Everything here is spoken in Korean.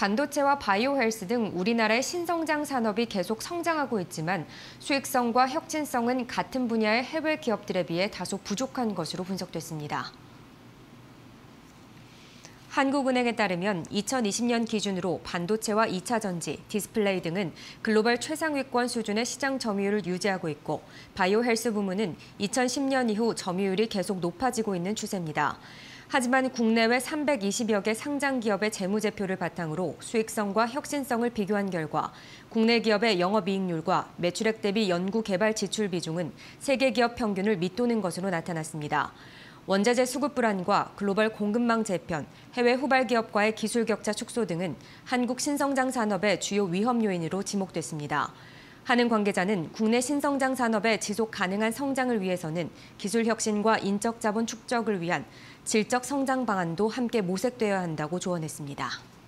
반도체와 바이오 헬스 등 우리나라의 신성장 산업이 계속 성장하고 있지만 수익성과 혁신성은 같은 분야의 해외 기업들에 비해 다소 부족한 것으로 분석됐습니다. 한국은행에 따르면 2020년 기준으로 반도체와 2차 전지, 디스플레이 등은 글로벌 최상위권 수준의 시장 점유율을 유지하고 있고 바이오 헬스 부문은 2010년 이후 점유율이 계속 높아지고 있는 추세입니다. 하지만 국내외 320여 개 상장 기업의 재무제표를 바탕으로 수익성과 혁신성을 비교한 결과 국내 기업의 영업이익률과 매출액 대비 연구개발 지출 비중은 세계 기업 평균을 밑도는 것으로 나타났습니다. 원자재 수급 불안과 글로벌 공급망 재편, 해외 후발 기업과의 기술 격차 축소 등은 한국 신성장 산업의 주요 위험 요인으로 지목됐습니다. 하는 관계자는 국내 신성장 산업의 지속 가능한 성장을 위해서는 기술 혁신과 인적 자본 축적을 위한 질적 성장 방안도 함께 모색되어야 한다고 조언했습니다.